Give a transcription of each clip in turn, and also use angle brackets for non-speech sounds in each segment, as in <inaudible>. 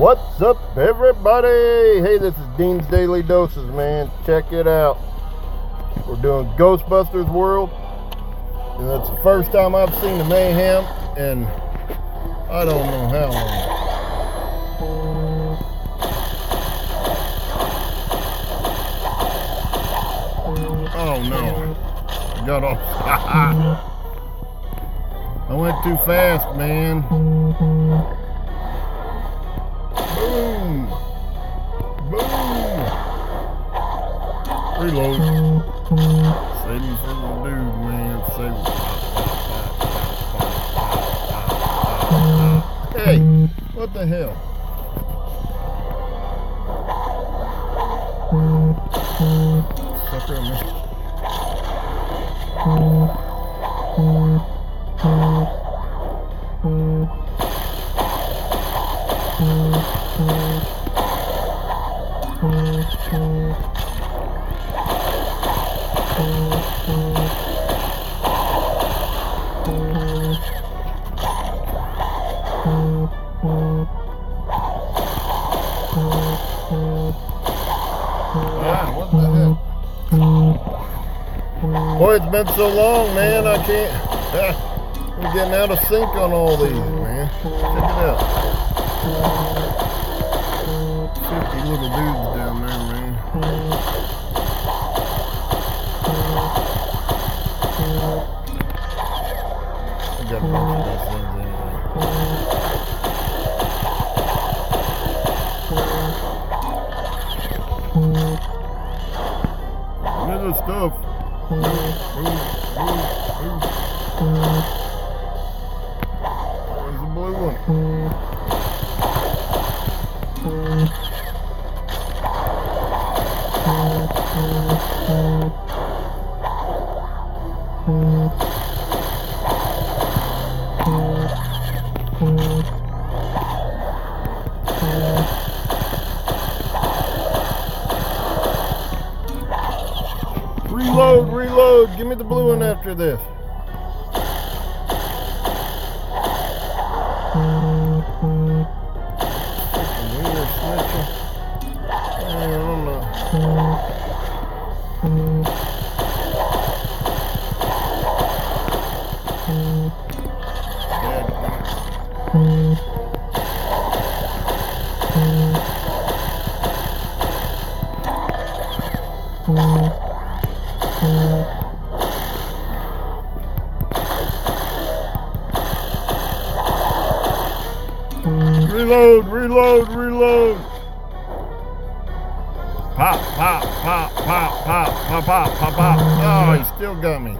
What's up, everybody? Hey, this is Dean's Daily Doses, man. Check it out. We're doing Ghostbusters World, and that's the first time I've seen the mayhem, and I don't know how long. Oh no. I got off. <laughs> I went too fast, man. Boom. Boom. Reload. Saving for the dude, man. Saving. Hey, what the hell? Sucker on Boy, it's been so long, man. I can't. <laughs> I'm getting out of sync on all these, man. Check it out. 50 little dudes down there, man. I got a bunch of these things anyway. Little stuff. Where's the blue one? Reload, reload. Give me the blue one after this. Freaking Reload, reload, reload. Pop, pop, pop, pop, pop, pop, pop, pop, pop. Oh, he still got me.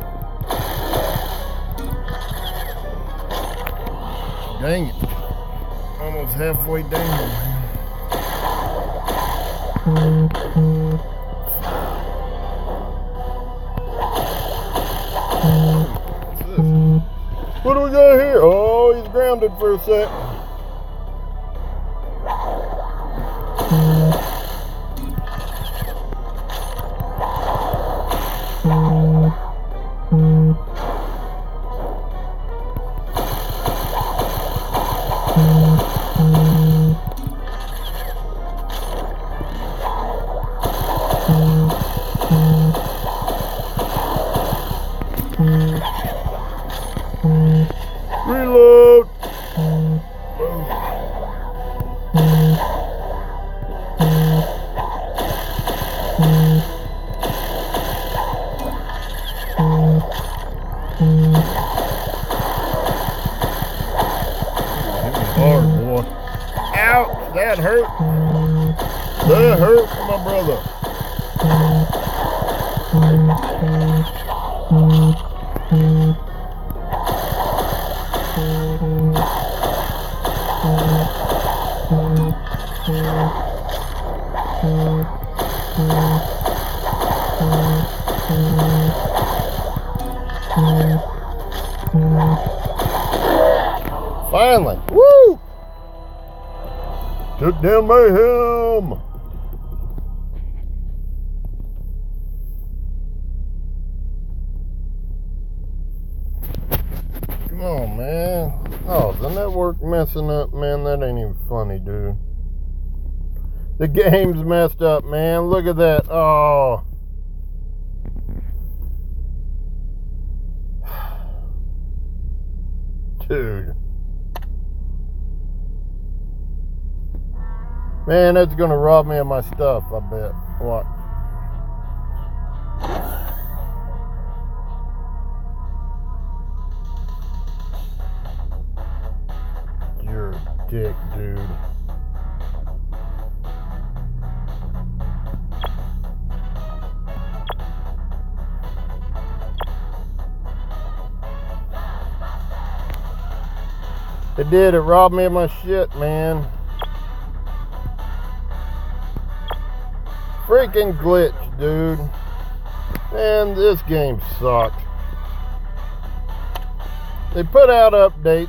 Dang it. Almost halfway down. What do we got here? Oh, he's grounded for a sec. Hard boy. Ouch, that hurt. That hurt my brother. Finally. Woo! Took down Mayhem. Come on, man. Oh, the network messing up, man. That ain't even funny, dude. The game's messed up, man. Look at that. Oh. Dude. Man, that's gonna rob me of my stuff, I bet. What? It did, it robbed me of my shit, man. Freaking glitch, dude. Man, this game sucks. They put out updates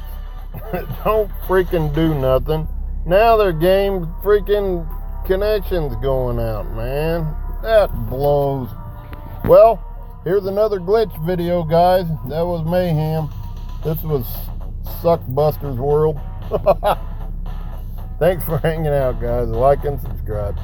that <laughs> don't freaking do nothing. Now their game freaking connections going out, man. That blows. Well, here's another glitch video, guys. That was mayhem. This was Suckbusters World. <laughs> Thanks for hanging out, guys. Like and subscribe.